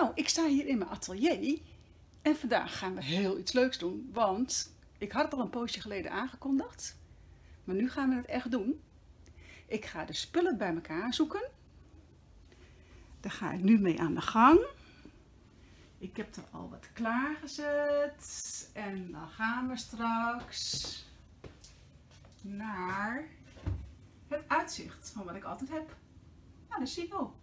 Nou, ik sta hier in mijn atelier en vandaag gaan we heel iets leuks doen, want ik had het al een poosje geleden aangekondigd, maar nu gaan we het echt doen. Ik ga de spullen bij elkaar zoeken. Daar ga ik nu mee aan de gang. Ik heb er al wat klaargezet en dan gaan we straks naar het uitzicht van wat ik altijd heb. Nou, de silo.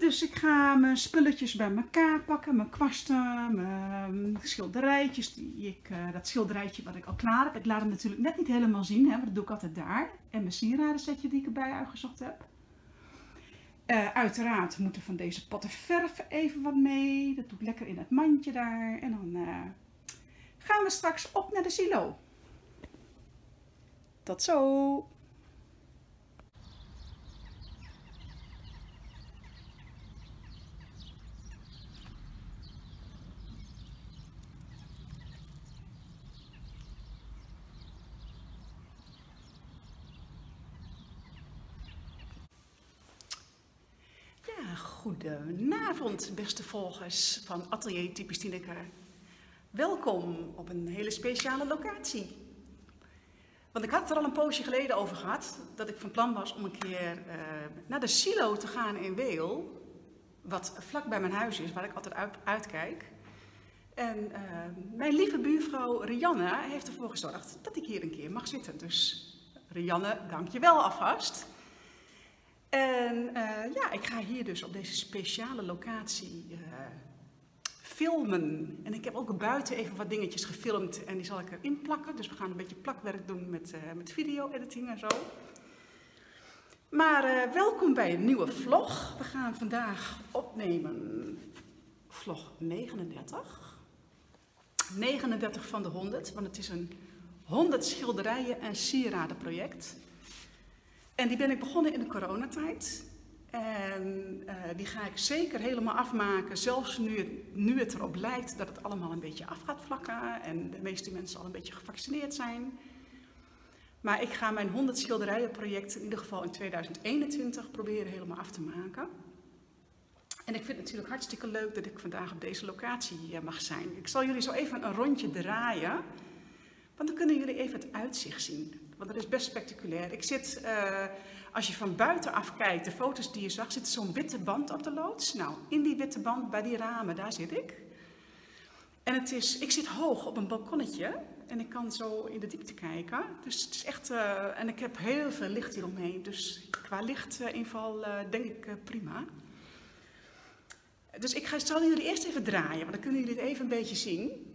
Dus ik ga mijn spulletjes bij elkaar pakken, mijn kwasten, mijn schilderijtjes. Die ik, uh, dat schilderijtje wat ik al klaar heb. Ik laat hem natuurlijk net niet helemaal zien, hè, maar dat doe ik altijd daar. En mijn sieradensetje die ik erbij uitgezocht heb. Uh, uiteraard moeten van deze potten verf even wat mee. Dat doe ik lekker in het mandje daar. En dan uh, gaan we straks op naar de silo. Tot zo! Goedenavond, beste volgers van Atelier Typisch. Welkom op een hele speciale locatie. Want ik had het er al een poosje geleden over gehad, dat ik van plan was om een keer uh, naar de silo te gaan in Weel. Wat vlak bij mijn huis is, waar ik altijd uit, uitkijk. En uh, mijn lieve buurvrouw Rianne heeft ervoor gezorgd dat ik hier een keer mag zitten. Dus Rianne, dank je wel alvast. En uh, ja, ik ga hier dus op deze speciale locatie uh, filmen. En ik heb ook buiten even wat dingetjes gefilmd en die zal ik erin plakken. Dus we gaan een beetje plakwerk doen met, uh, met video-editing en zo. Maar welkom bij een nieuwe vlog. We gaan vandaag opnemen vlog 39. 39 van de 100, want het is een 100 schilderijen en sieraden project. En die ben ik begonnen in de coronatijd. En uh, die ga ik zeker helemaal afmaken, zelfs nu het, nu het erop lijkt dat het allemaal een beetje af gaat vlakken en de meeste mensen al een beetje gevaccineerd zijn. Maar ik ga mijn 100 schilderijen project in ieder geval in 2021 proberen helemaal af te maken. En ik vind het natuurlijk hartstikke leuk dat ik vandaag op deze locatie mag zijn. Ik zal jullie zo even een rondje draaien, want dan kunnen jullie even het uitzicht zien want dat is best spectaculair. Ik zit, uh, als je van buitenaf kijkt, de foto's die je zag, zit zo'n witte band op de loods. Nou, in die witte band, bij die ramen, daar zit ik. En het is, ik zit hoog op een balkonnetje en ik kan zo in de diepte kijken. Dus het is echt, uh, en ik heb heel veel licht hieromheen. Dus qua lichtinval uh, denk ik prima. Dus ik ga, zal jullie eerst even draaien, want dan kunnen jullie het even een beetje zien.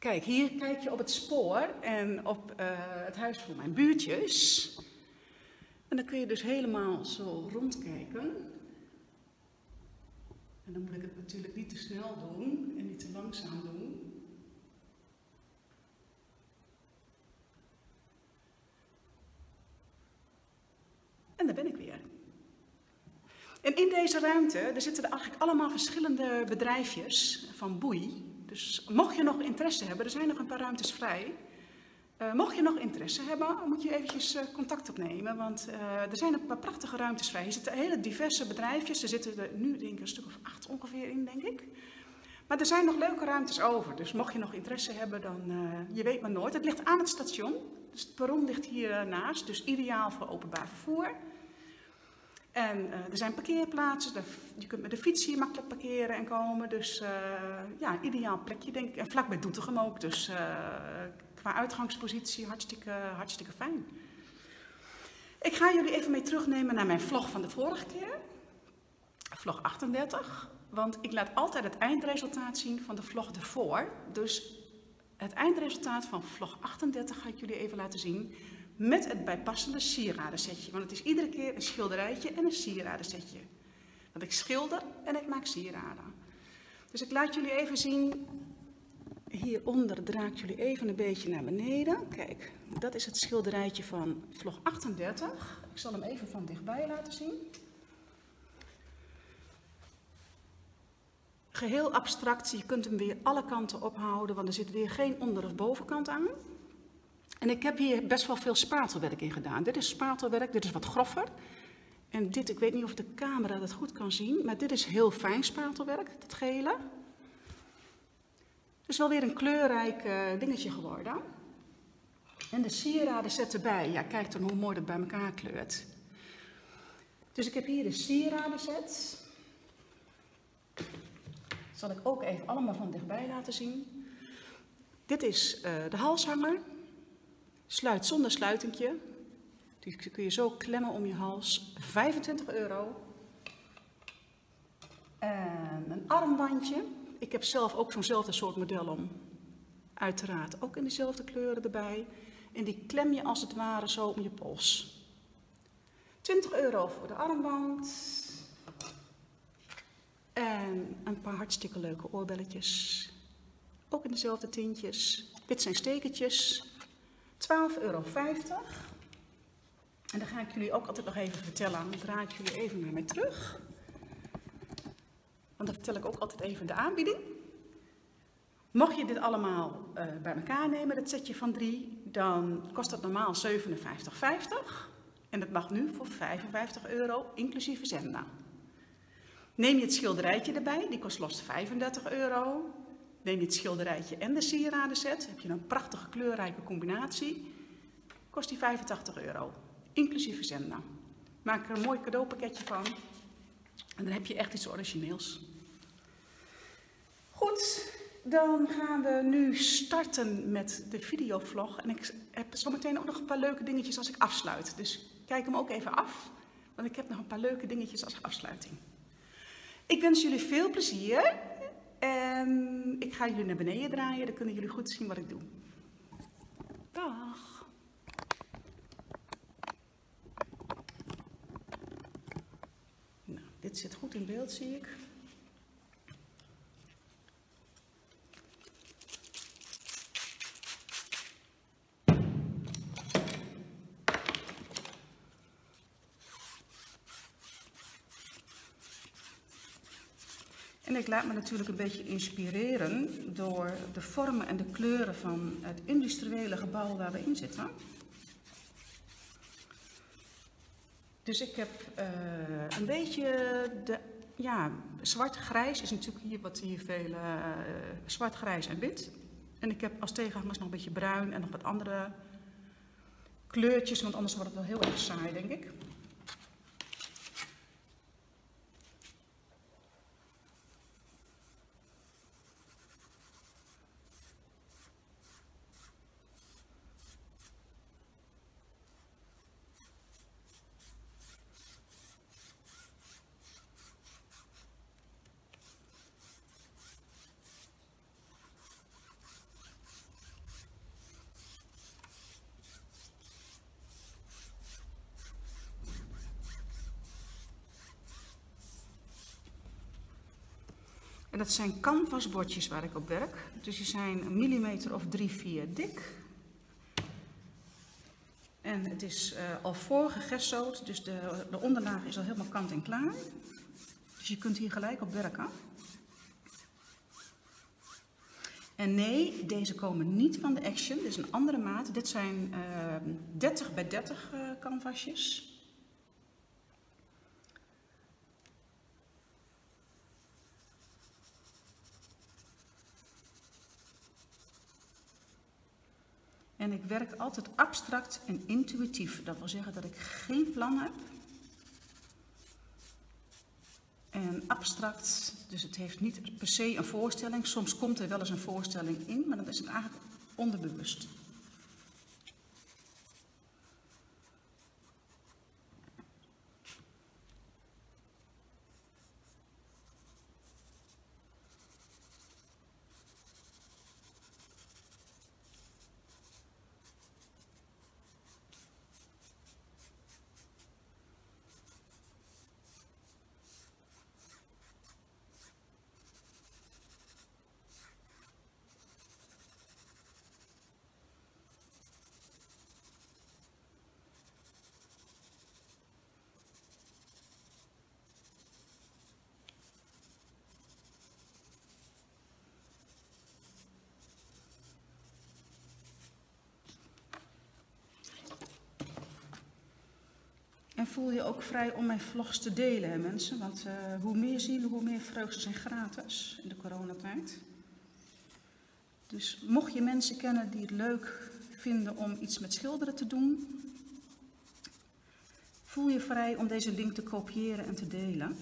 Kijk, hier kijk je op het spoor en op uh, het huis van mijn buurtjes. En dan kun je dus helemaal zo rondkijken. En dan moet ik het natuurlijk niet te snel doen en niet te langzaam doen. En daar ben ik weer. En in deze ruimte, er zitten er eigenlijk allemaal verschillende bedrijfjes van boei. Dus mocht je nog interesse hebben, er zijn nog een paar ruimtes vrij. Uh, mocht je nog interesse hebben, moet je eventjes uh, contact opnemen, want uh, er zijn een paar prachtige ruimtes vrij. Er zitten hele diverse bedrijfjes, er zitten er nu denk ik een stuk of acht ongeveer in, denk ik. Maar er zijn nog leuke ruimtes over, dus mocht je nog interesse hebben, dan, je weet maar nooit. Het ligt aan het station, dus het perron ligt hier naast, dus ideaal voor openbaar vervoer. En uh, er zijn parkeerplaatsen, je kunt met de fiets hier makkelijk parkeren en komen. Dus uh, ja, ideaal plekje denk ik. En vlakbij Doetinchem ook, dus uh, qua uitgangspositie hartstikke, hartstikke fijn. Ik ga jullie even mee terugnemen naar mijn vlog van de vorige keer. Vlog 38. Want ik laat altijd het eindresultaat zien van de vlog ervoor. Dus het eindresultaat van vlog 38 ga ik jullie even laten zien met het bijpassende sieradensetje. Want het is iedere keer een schilderijtje en een sieradensetje. Want ik schilder en ik maak sieraden. Dus ik laat jullie even zien. Hieronder draai ik jullie even een beetje naar beneden. Kijk, dat is het schilderijtje van vlog 38. Ik zal hem even van dichtbij laten zien. Geheel abstract, je kunt hem weer alle kanten ophouden, want er zit weer geen onder- of bovenkant aan. En ik heb hier best wel veel spatelwerk in gedaan. Dit is spatelwerk, dit is wat groffer. En dit, ik weet niet of de camera dat goed kan zien, maar dit is heel fijn spatelwerk, het gele. Het is wel weer een kleurrijk uh, dingetje geworden. En de sieraden zet erbij. Ja, kijk dan hoe mooi dat bij elkaar kleurt. Dus ik heb hier de sieradenset. Dat zal ik ook even allemaal van dichtbij laten zien. Dit is uh, de halshanger. Sluit zonder sluitingje. Die kun je zo klemmen om je hals. 25 euro. En een armbandje. Ik heb zelf ook zo'nzelfde soort model om. Uiteraard ook in dezelfde kleuren erbij. En die klem je als het ware zo om je pols. 20 euro voor de armband. En een paar hartstikke leuke oorbelletjes. Ook in dezelfde tintjes. Dit zijn stekertjes. 12,50 euro. En dan ga ik jullie ook altijd nog even vertellen. Dan draai ik jullie even naar mij terug. Want dan vertel ik ook altijd even de aanbieding. Mocht je dit allemaal uh, bij elkaar nemen, dat setje van drie, dan kost dat normaal 57,50. En dat mag nu voor 55 euro, inclusief verzenden. Neem je het schilderijtje erbij, die kost los 35 euro. Neem je het schilderijtje en de sieradenset, heb je een prachtige kleurrijke combinatie, kost die 85 euro, inclusief verzenden. Maak er een mooi cadeaupakketje van en dan heb je echt iets origineels. Goed, dan gaan we nu starten met de videovlog. En ik heb zometeen ook nog een paar leuke dingetjes als ik afsluit. Dus kijk hem ook even af, want ik heb nog een paar leuke dingetjes als afsluiting. Ik wens jullie veel plezier en ik ga jullie naar beneden draaien. Dan kunnen jullie goed zien wat ik doe. Dag! Nou, dit zit goed in beeld, zie ik. En ik laat me natuurlijk een beetje inspireren door de vormen en de kleuren van het industriële gebouw waar we in zitten. Dus ik heb uh, een beetje de, ja, zwart-grijs is natuurlijk hier wat hier veel uh, zwart-grijs en wit. En ik heb als tegenhangers nog een beetje bruin en nog wat andere kleurtjes, want anders wordt het wel heel erg saai, denk ik. En dat zijn canvasbordjes waar ik op werk. Dus die zijn een millimeter of drie, vier dik. En het is uh, al voorgegessood, dus de, de onderlaag is al helemaal kant en klaar. Dus je kunt hier gelijk op werken. En nee, deze komen niet van de Action, dit is een andere maat. Dit zijn uh, eh, 30 bij 30 uh, canvasjes. En ik werk altijd abstract en intuïtief. Dat wil zeggen dat ik geen plan heb. En abstract, dus het heeft niet per se een voorstelling. Soms komt er wel eens een voorstelling in, maar dan is het eigenlijk onderbewust. En voel je ook vrij om mijn vlogs te delen, hè, mensen. Want uh, hoe meer zielen, hoe meer vreugden zijn gratis in de coronatijd. Dus mocht je mensen kennen die het leuk vinden om iets met schilderen te doen, voel je vrij om deze link te kopiëren en te delen.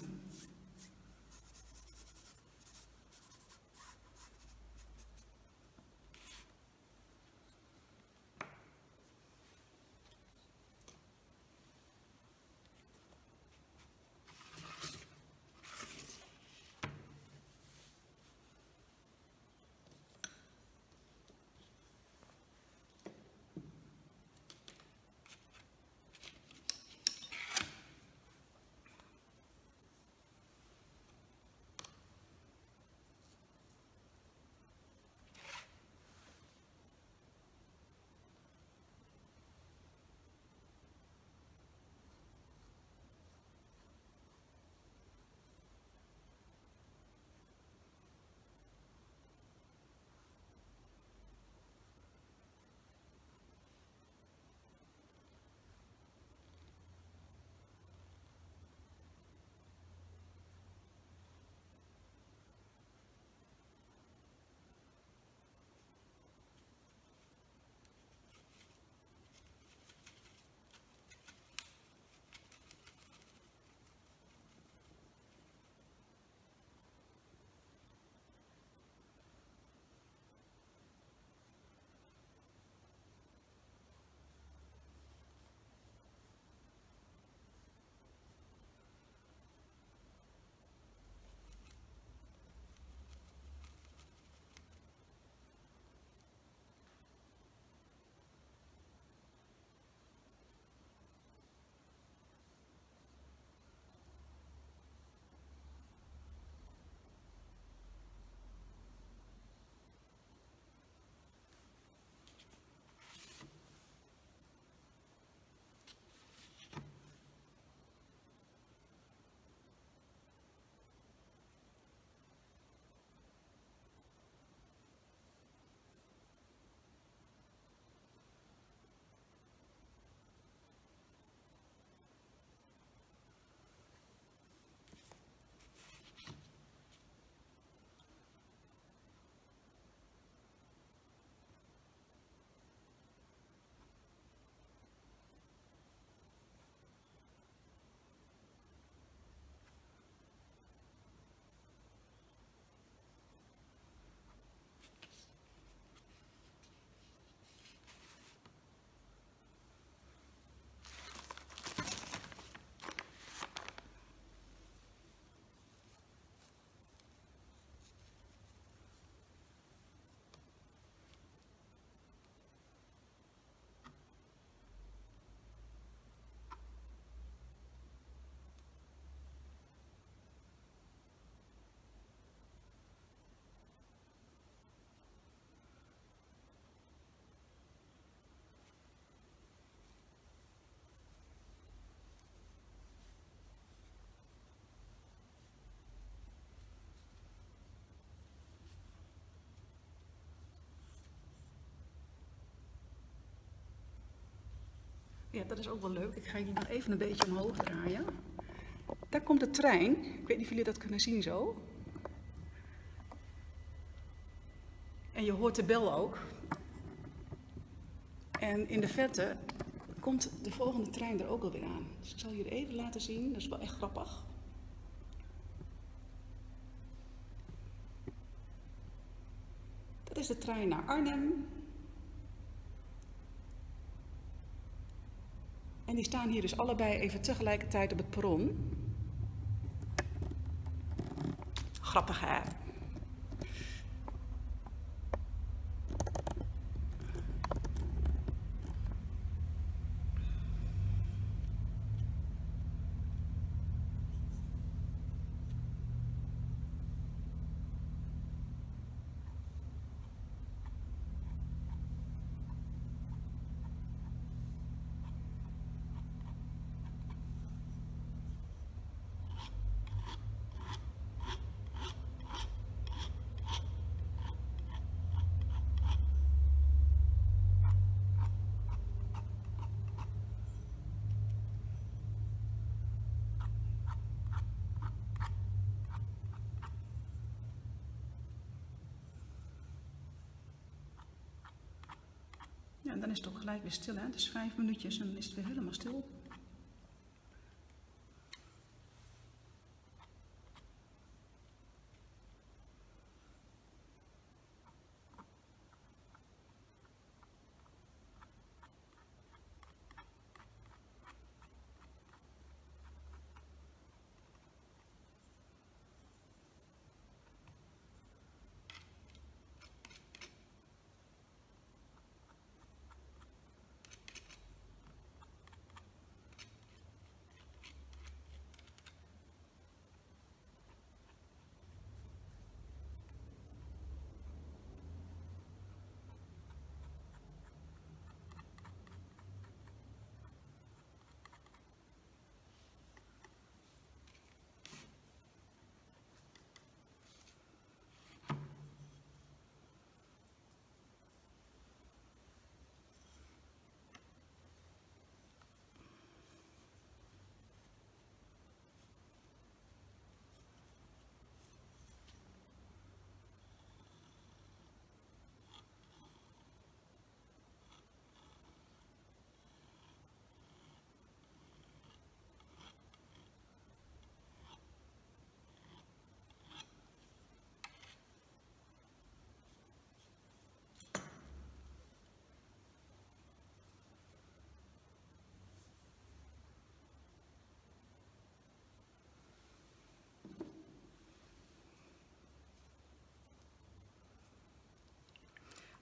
Dat is ook wel leuk. Ik ga hier nog even een beetje omhoog draaien. Daar komt de trein. Ik weet niet of jullie dat kunnen zien zo. En je hoort de bel ook. En in de verte komt de volgende trein er ook alweer aan. Dus ik zal jullie even laten zien. Dat is wel echt grappig. Dat is de trein naar Arnhem. Die staan hier dus allebei even tegelijkertijd op het perron. Grappig hè? En dan is het ook gelijk weer stil. Hè? Dus vijf minuutjes en dan is het weer helemaal stil.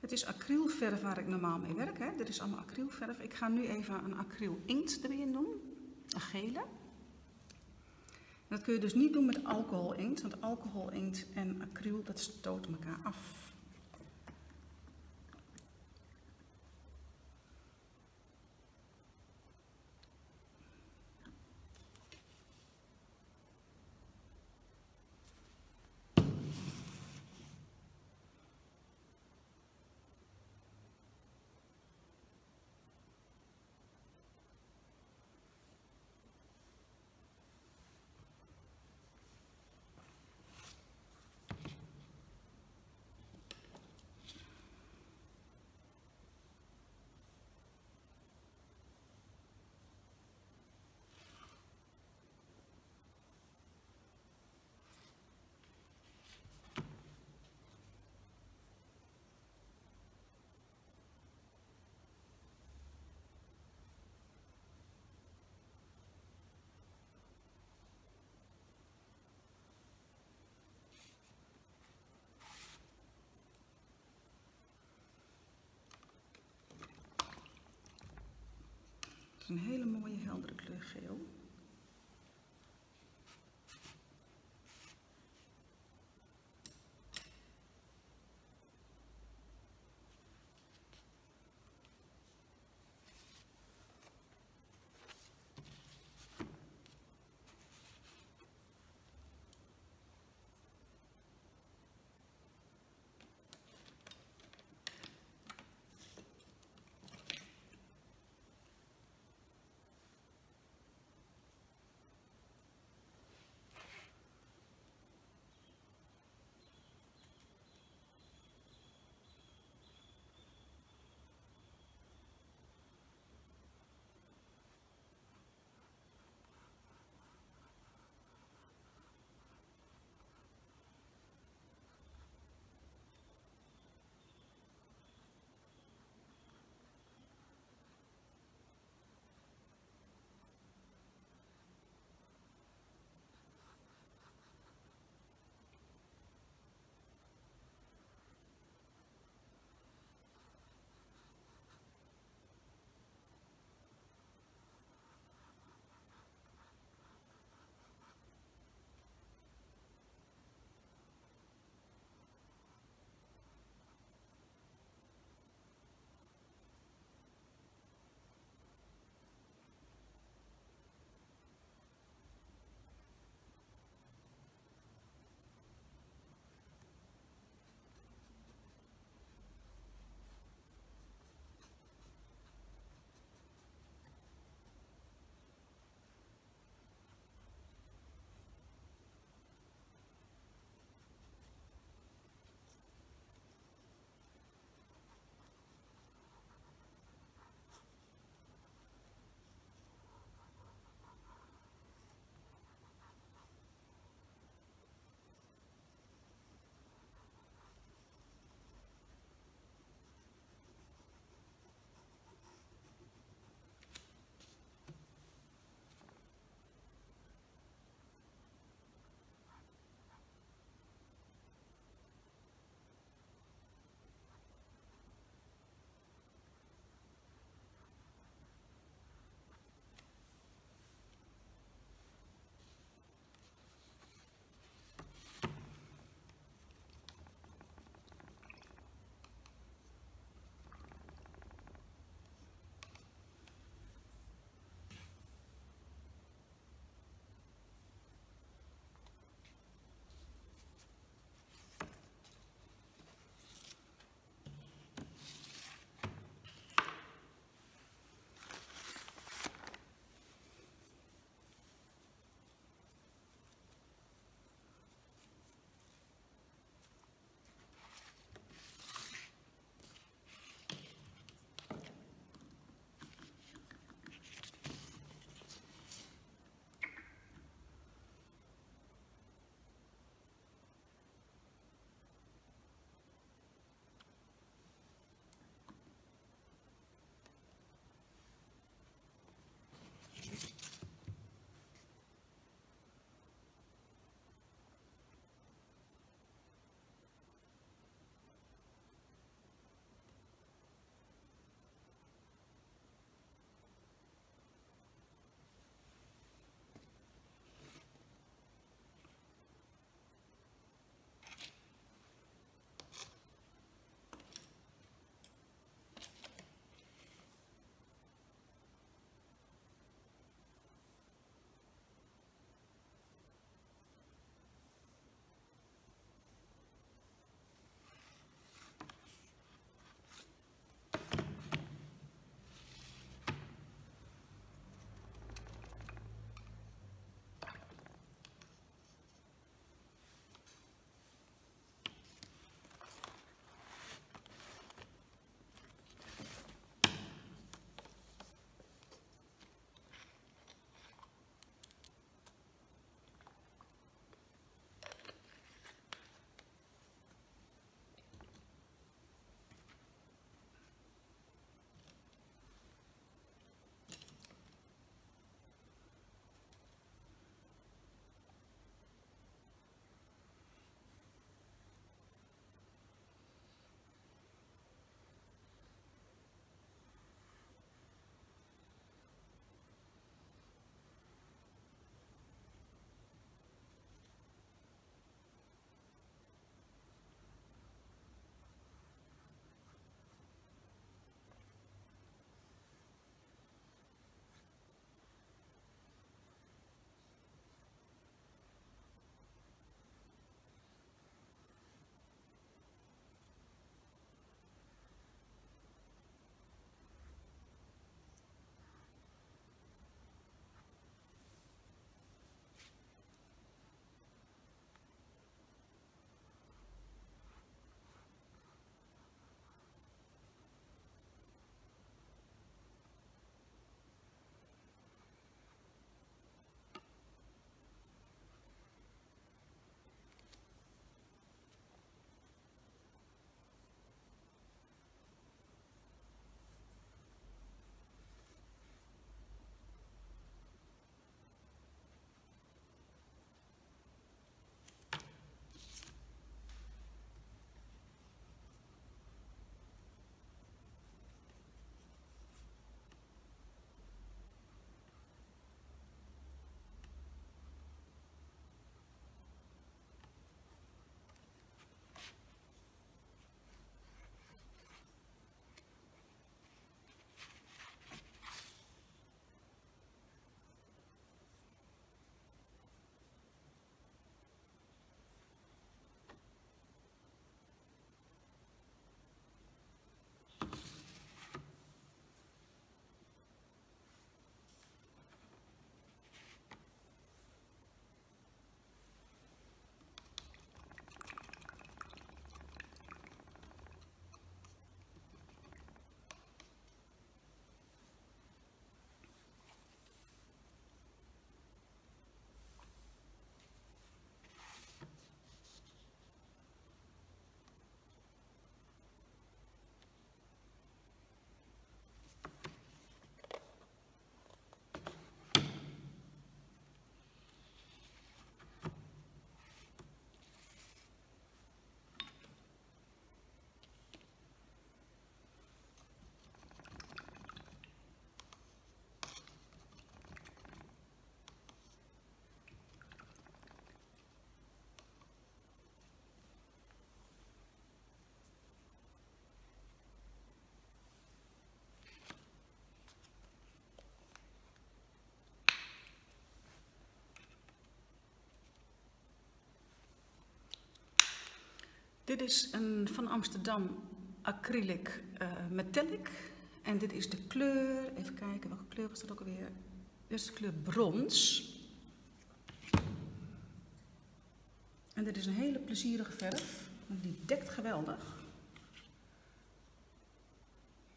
Het is acrylverf waar ik normaal mee werk. Hè. Dit is allemaal acrylverf. Ik ga nu even een acryl inkt erin doen. Een gele. Dat kun je dus niet doen met alcohol inkt, want alcohol inkt en acryl dat stoten elkaar af. Is een hele mooie heldere kleur geel. Dit is een van Amsterdam acrylic uh, metallic. En dit is de kleur, even kijken, welke kleur was dat ook alweer? Dit is de kleur brons. En dit is een hele plezierige verf. Die dekt geweldig.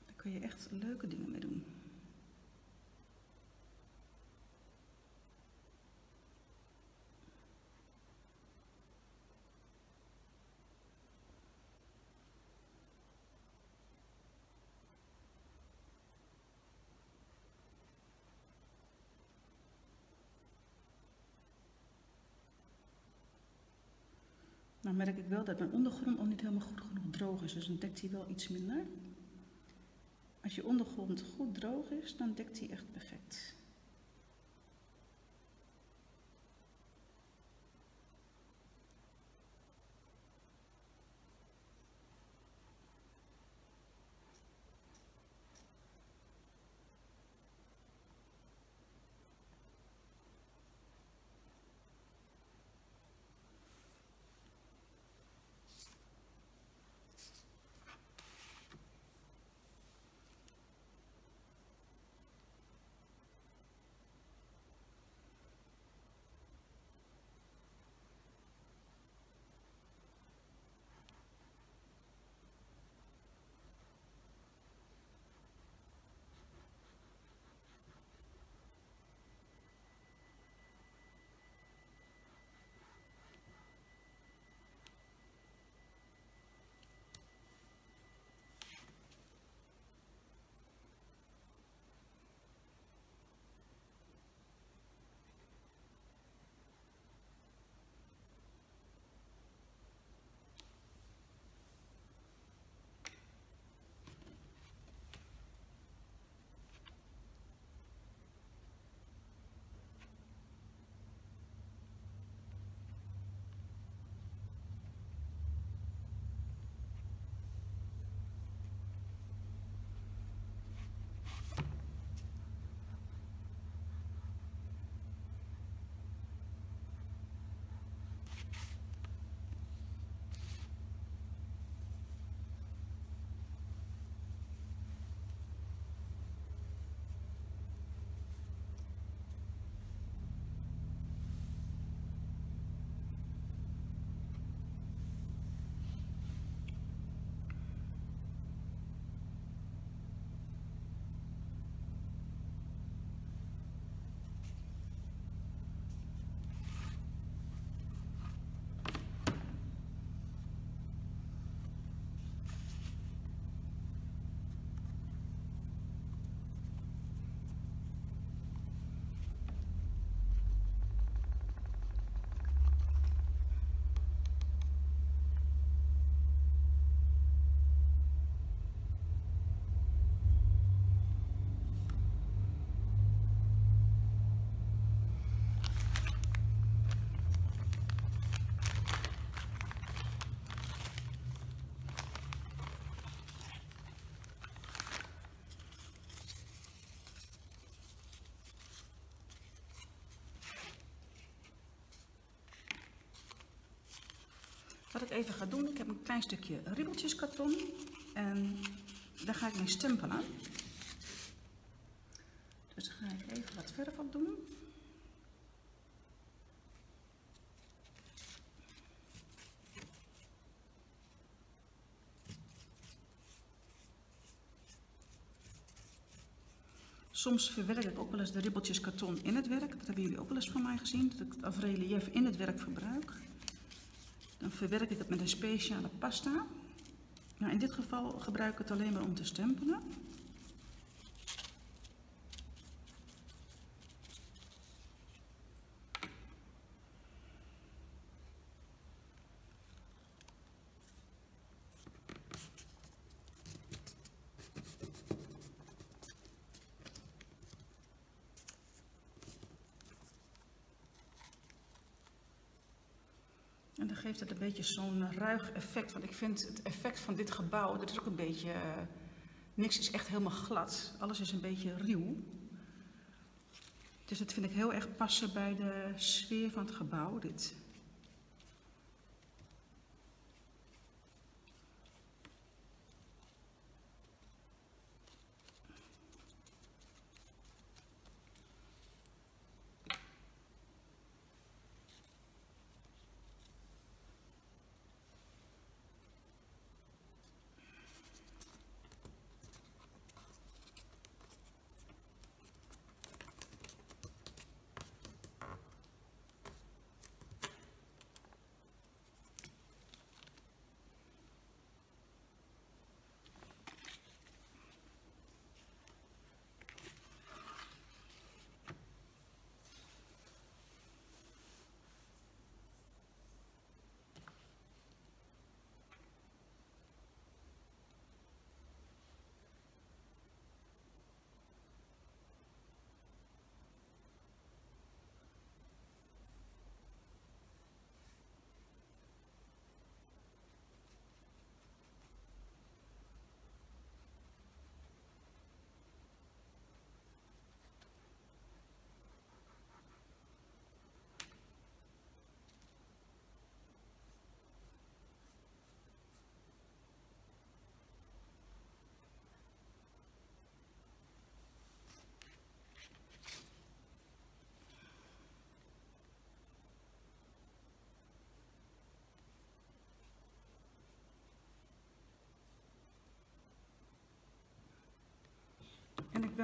Daar kun je echt leuke dingen mee doen. Merk ik wel dat mijn ondergrond nog niet helemaal goed genoeg droog is, dus dan dekt hij wel iets minder. Als je ondergrond goed droog is, dan dekt hij echt perfect. Wat ik even ga doen, ik heb een klein stukje ribbeltjeskarton en daar ga ik mee stempelen. Dus daar ga ik even wat verf op doen. Soms verwerk ik ook wel eens de ribbeltjes karton in het werk. Dat hebben jullie ook wel eens van mij gezien, dat ik het relief in het werk verbruik. Dan verwerk ik het met een speciale pasta. Nou, in dit geval gebruik ik het alleen maar om te stempelen. Geeft het een beetje zo'n ruig effect. Want ik vind het effect van dit gebouw, dat is ook een beetje... Uh, niks is echt helemaal glad. Alles is een beetje ruw. Dus dat vind ik heel erg passen bij de sfeer van het gebouw, dit.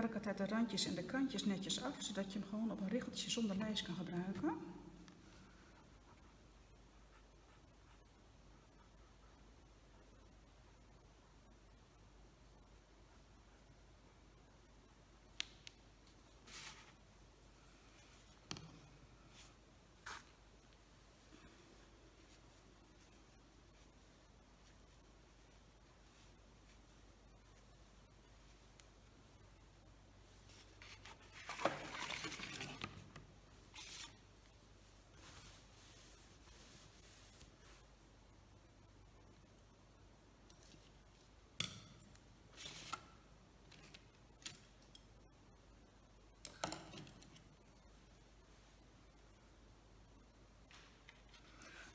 Werk altijd de randjes en de kantjes netjes af, zodat je hem gewoon op een richeltje zonder lijst kan gebruiken.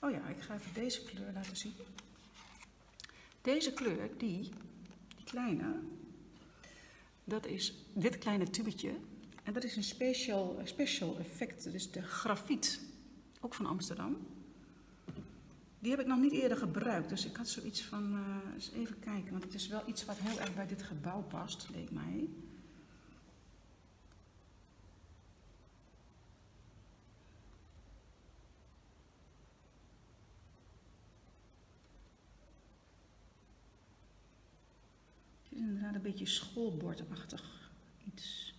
Oh ja, ik ga even deze kleur laten zien. Deze kleur, die, die kleine, dat is dit kleine tubetje. En dat is een special, special effect, is de grafiet, ook van Amsterdam. Die heb ik nog niet eerder gebruikt, dus ik had zoiets van, uh, eens even kijken, want het is wel iets wat heel erg bij dit gebouw past, leek mij. inderdaad een beetje schoolbordachtig iets.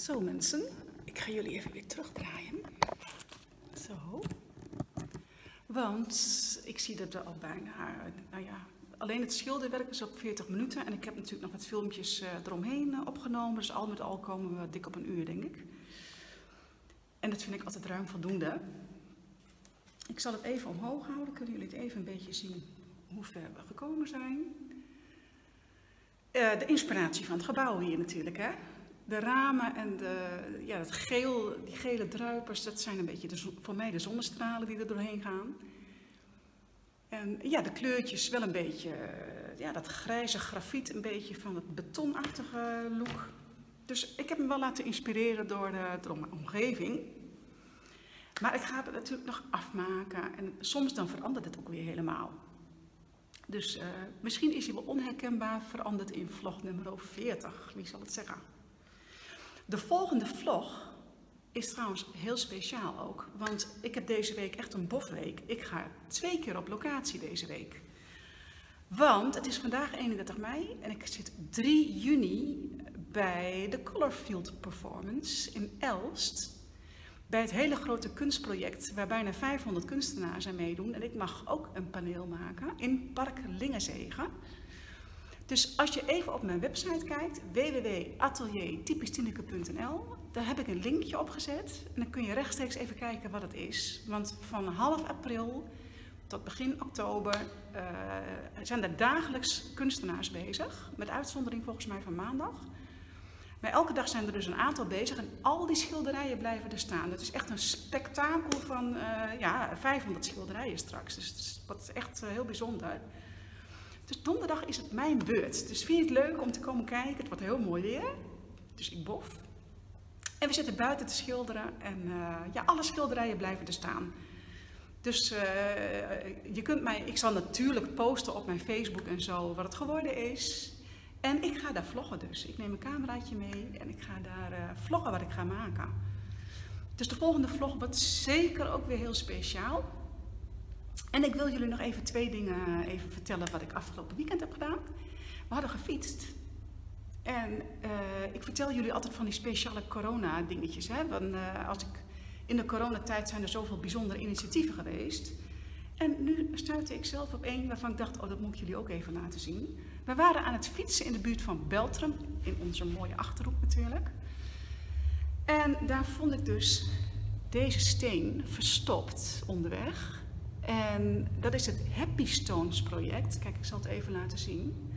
Zo mensen, ik ga jullie even weer terugdraaien. Zo. Want ik zie dat we al bijna, nou ja, alleen het schilderwerk is op 40 minuten. En ik heb natuurlijk nog wat filmpjes uh, eromheen uh, opgenomen. Dus al met al komen we dik op een uur, denk ik. En dat vind ik altijd ruim voldoende. Ik zal het even omhoog houden. Kunnen jullie het even een beetje zien hoe ver we gekomen zijn. Uh, de inspiratie van het gebouw hier natuurlijk, hè. De ramen en de, ja, dat geel, die gele druipers, dat zijn een beetje voor mij de zonnestralen die er doorheen gaan. En ja, de kleurtjes wel een beetje, ja, dat grijze grafiet, een beetje van het betonachtige look. Dus ik heb me wel laten inspireren door de, door mijn omgeving. Maar ik ga het natuurlijk nog afmaken en soms dan verandert het ook weer helemaal. Dus uh, misschien is hij wel onherkenbaar veranderd in vlog nummer 40, wie zal het zeggen. De volgende vlog is trouwens heel speciaal ook, want ik heb deze week echt een bofweek. Ik ga twee keer op locatie deze week. Want het is vandaag 31 mei en ik zit 3 juni bij de Colorfield Performance in Elst. Bij het hele grote kunstproject waar bijna 500 kunstenaars aan meedoen. En ik mag ook een paneel maken in Park Lingenzegen. Dus als je even op mijn website kijkt, www.ateliertypischtineke.nl, daar heb ik een linkje opgezet. En dan kun je rechtstreeks even kijken wat het is. Want van half april tot begin oktober uh, zijn er dagelijks kunstenaars bezig. Met uitzondering volgens mij van maandag. Maar elke dag zijn er dus een aantal bezig en al die schilderijen blijven er staan. Het is echt een spektakel van uh, ja, 500 schilderijen straks. Dus het is echt uh, heel bijzonder. Dus donderdag is het mijn beurt. Dus vind je het leuk om te komen kijken? Het wordt heel mooi weer. Dus ik bof. En we zitten buiten te schilderen en uh, ja, alle schilderijen blijven er staan. Dus uh, je kunt mij, ik zal natuurlijk posten op mijn Facebook en zo wat het geworden is. En ik ga daar vloggen dus. Ik neem een cameraatje mee en ik ga daar uh, vloggen wat ik ga maken. Dus de volgende vlog wordt zeker ook weer heel speciaal. En ik wil jullie nog even twee dingen even vertellen wat ik afgelopen weekend heb gedaan. We hadden gefietst. En uh, ik vertel jullie altijd van die speciale corona dingetjes. Hè? Want, uh, als ik, in de coronatijd zijn er zoveel bijzondere initiatieven geweest. En nu stuitte ik zelf op één waarvan ik dacht, oh dat moet ik jullie ook even laten zien. We waren aan het fietsen in de buurt van Beltrum, in onze mooie Achterhoek natuurlijk. En daar vond ik dus deze steen verstopt onderweg. En dat is het Happy Stones project. Kijk, ik zal het even laten zien.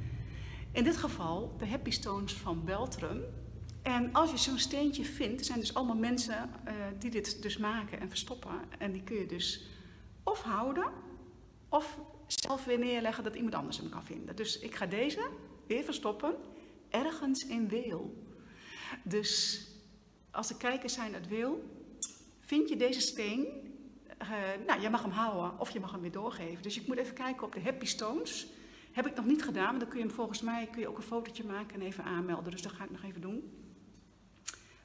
In dit geval de Happy Stones van Beltrum. En als je zo'n steentje vindt, zijn dus allemaal mensen uh, die dit dus maken en verstoppen. En die kun je dus of houden, of zelf weer neerleggen dat iemand anders hem kan vinden. Dus ik ga deze weer verstoppen, ergens in Weel. Dus als de kijkers zijn uit Weel, vind je deze steen, uh, nou, je mag hem houden of je mag hem weer doorgeven. Dus ik moet even kijken op de Happy Stones. Heb ik nog niet gedaan, maar dan kun je hem volgens mij kun je ook een fotootje maken en even aanmelden. Dus dat ga ik nog even doen.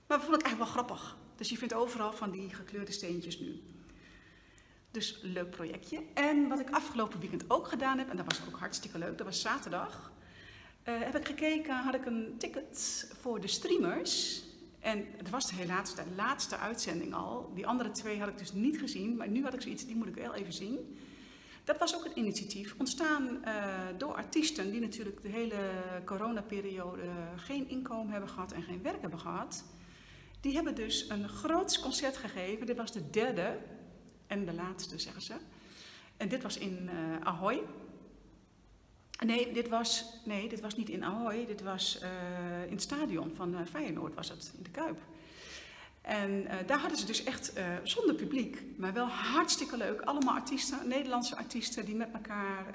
Maar dat vond ik eigenlijk wel grappig. Dus je vindt overal van die gekleurde steentjes nu. Dus leuk projectje. En wat ik afgelopen weekend ook gedaan heb, en dat was ook hartstikke leuk, dat was zaterdag. Uh, heb ik gekeken, had ik een ticket voor de streamers. En het was helaas de laatste uitzending al. Die andere twee had ik dus niet gezien, maar nu had ik zoiets, die moet ik wel even zien. Dat was ook een initiatief, ontstaan uh, door artiesten die natuurlijk de hele coronaperiode geen inkomen hebben gehad en geen werk hebben gehad. Die hebben dus een groot concert gegeven, dit was de derde en de laatste, zeggen ze. En dit was in uh, Ahoy. Nee, dit was, nee, dit was niet in Ahoy, dit was uh, in het stadion van uh, Feyenoord, was het, in de Kuip. En uh, daar hadden ze dus echt zonder publiek, maar wel hartstikke leuk. Allemaal artiesten, Nederlandse artiesten die met elkaar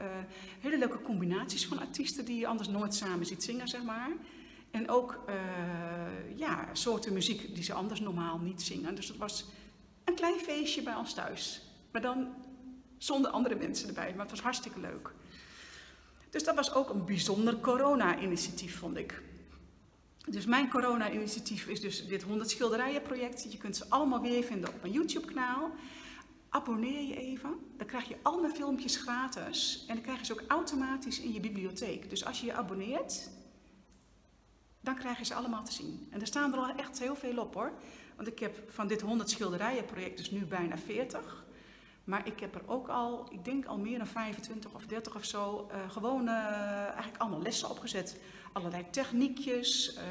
hele leuke combinaties van artiesten die je anders nooit samen ziet zingen, zeg maar. En ook ja, soorten muziek die ze anders normaal niet zingen. Dus het was een klein feestje bij ons thuis. Maar dan zonder andere mensen erbij. Maar het was hartstikke leuk. Dus dat was ook een bijzonder corona-initiatief, vond ik. Dus mijn corona-initiatief is dus dit 100 schilderijen project. Je kunt ze allemaal weer vinden op mijn YouTube-kanaal. Abonneer je even, dan krijg je al mijn filmpjes gratis. En dan krijg je ze ook automatisch in je bibliotheek. Dus als je je abonneert, dan krijg je ze allemaal te zien. En er staan er al echt heel veel op hoor. Want ik heb van dit 100 schilderijen project dus nu bijna 40. Maar ik heb er ook al, ik denk al meer dan 25 of 30 of zo, uh, gewoon uh, eigenlijk allemaal lessen opgezet. Allerlei techniekjes, uh,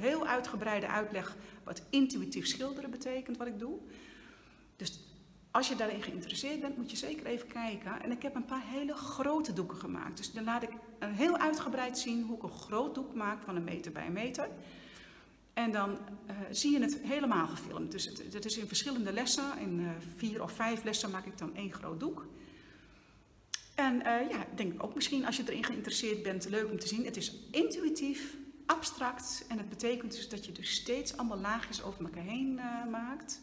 heel uitgebreide uitleg wat intuïtief schilderen betekent, wat ik doe. Dus als je daarin geïnteresseerd bent, moet je zeker even kijken. En ik heb een paar hele grote doeken gemaakt. Dus dan laat ik heel uitgebreid zien hoe ik een groot doek maak van een meter bij een meter. En dan uh, zie je het helemaal gefilmd. Dus het, het, is in verschillende lessen. In uh, vier of vijf lessen maak ik dan één groot doek. En uh, ja, ik denk ook misschien als je erin geïnteresseerd bent, leuk om te zien. Het is intuïtief, abstract. En het betekent dus dat je dus steeds allemaal laagjes over elkaar heen maakt.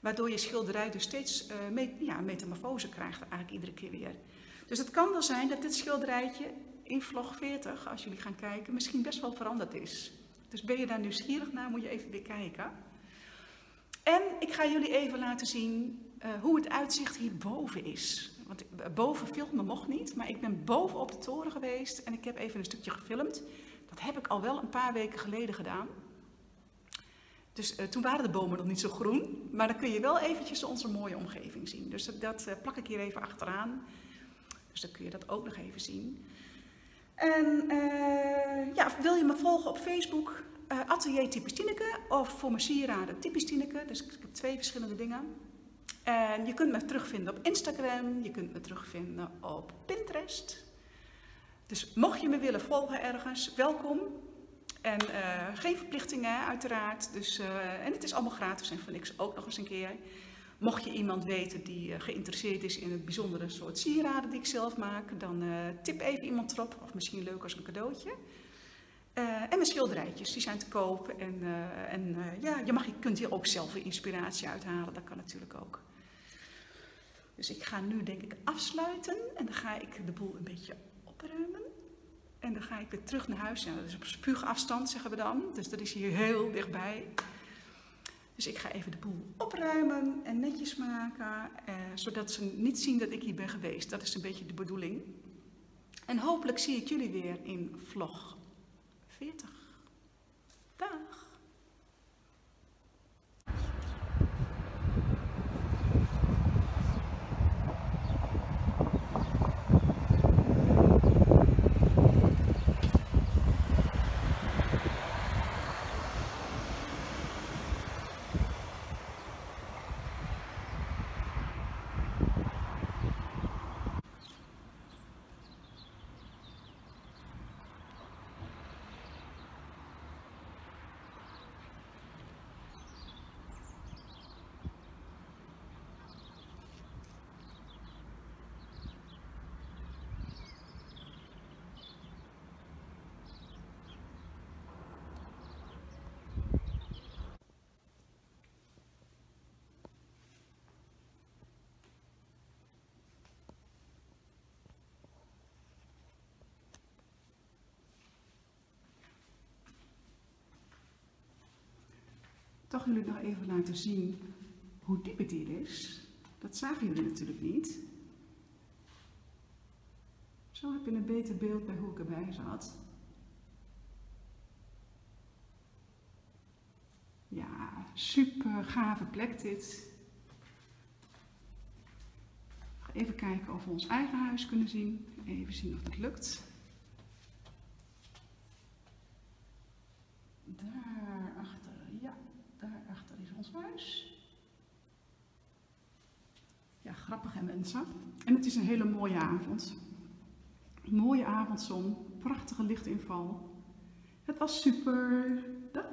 Waardoor je schilderij dus steeds met, ja, metamorfose krijgt eigenlijk iedere keer weer. Dus het kan wel zijn dat dit schilderijtje in vlog 40, als jullie gaan kijken, misschien best wel veranderd is. Dus ben je daar nieuwsgierig naar, moet je even weer kijken. En ik ga jullie even laten zien uh, hoe het uitzicht hierboven is. Want boven filmen mocht niet, maar ik ben boven op de toren geweest en ik heb even een stukje gefilmd. Dat heb ik al wel een paar weken geleden gedaan. Dus uh, toen waren de bomen nog niet zo groen, maar dan kun je wel eventjes onze mooie omgeving zien. Dus dat, uh, plak ik hier even achteraan. Dus dan kun je dat ook nog even zien. En uh, ja, wil je me volgen op Facebook, uh, Atelier Typisch Tineke, of voor mijn sieraden Typisch Tineke. Dus ik heb twee verschillende dingen. En je kunt me terugvinden op Instagram, je kunt me terugvinden op Pinterest. Dus mocht je me willen volgen ergens, welkom. En uh, geen verplichtingen uiteraard. Dus, en het is allemaal gratis en voor niks ook nog eens een keer. Mocht je iemand weten die uh, geïnteresseerd is in een bijzondere soort sieraden die ik zelf maak, dan uh, tip even iemand erop, of misschien leuk als een cadeautje. Uh, en mijn schilderijtjes, die zijn te koop. En, en ja, je, mag, je kunt hier ook zelf inspiratie uithalen, dat kan natuurlijk ook. Dus ik ga nu denk ik afsluiten en dan ga ik de boel een beetje opruimen. En dan ga ik weer terug naar huis. Ja, dat is op spuugafstand, zeggen we dan. Dus dat is hier heel dichtbij. Dus ik ga even de boel opruimen en netjes maken, eh, zodat ze niet zien dat ik hier ben geweest. Dat is een beetje de bedoeling. En hopelijk zie ik jullie weer in vlog 40. Dag! Toch jullie nog even laten zien hoe diep het hier is. Dat zagen jullie natuurlijk niet. Zo heb je een beter beeld bij hoe ik erbij zat. Ja, super gave plek dit. Even kijken of we ons eigen huis kunnen zien. Even zien of dat lukt. Daarachter, ja, daarachter is ons huis. Ja, En het is een hele mooie avond. Mooie avondzon, prachtige lichtinval. Het was super. Dag!